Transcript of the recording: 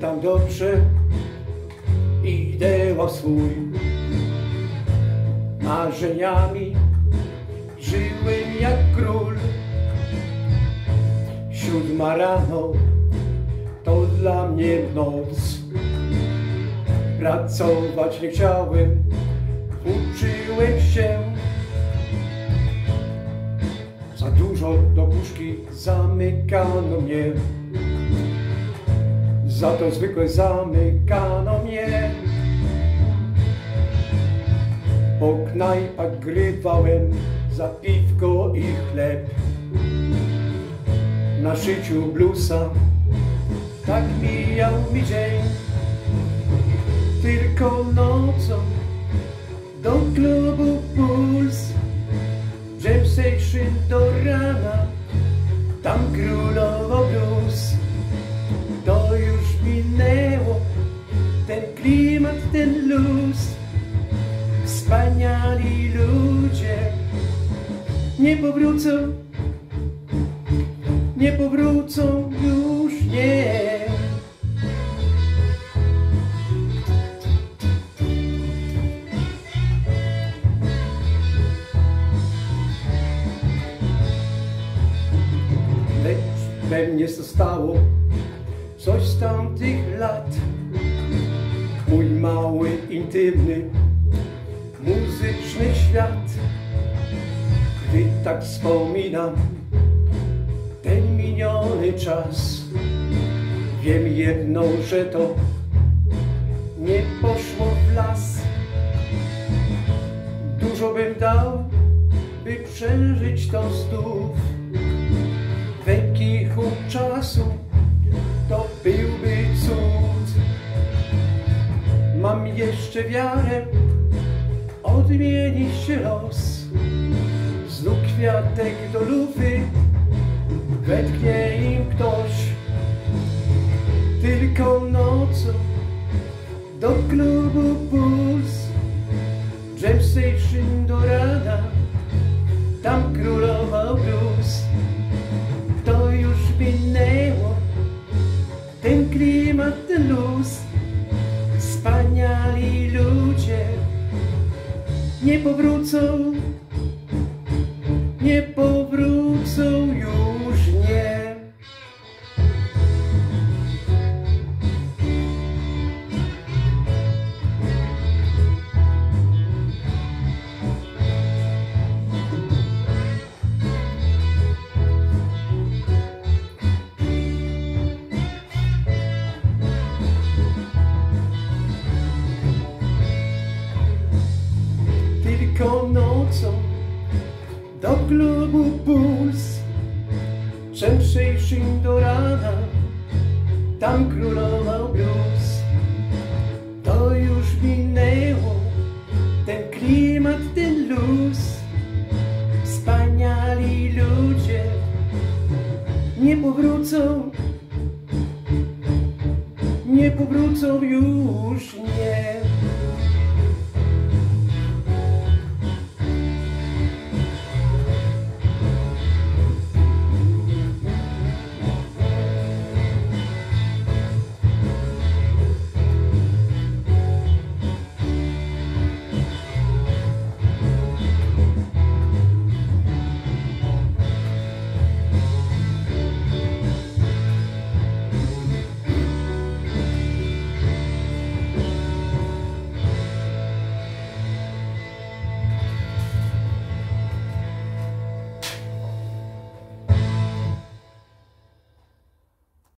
tam dobrze ideał swój. Marzeniami żyłem jak król. Siódma rano to dla mnie noc. Pracować nie chciałem, uczyłem się. Za dużo do puszki zamykano mnie. Za to zwykłe zamykano mnie. Po knajpach grywałem za piwko i chleb. Na szyciu blusa tak mijał mi dzień. Tylko nocą do klubu Puls Nie powrócą Nie powrócą już nie lecz we mnie zostało coś z tamtych lat. Mój mały, intymny, muzyczny świat. Gdy tak wspominam ten miniony czas, wiem jedno, że to nie poszło w las. Dużo bym dał, by przeżyć to znów we kichu czasu to byłby cud. Mam jeszcze wiarę, odmieni się los. Znów kwiatek do lufy, wetknie im ktoś. Tylko nocą do klubu puls, Jam station do tam królował blues to już minęło. Ten klimat, ten luz, wspaniali ludzie nie powrócą, nie powrócą już nie. tylko nocą klubu puls. Czem przejrzyj do rana Tam królował blues To już minęło Ten klimat, ten luz. Wspaniali ludzie Nie powrócą Nie powrócą już, nie.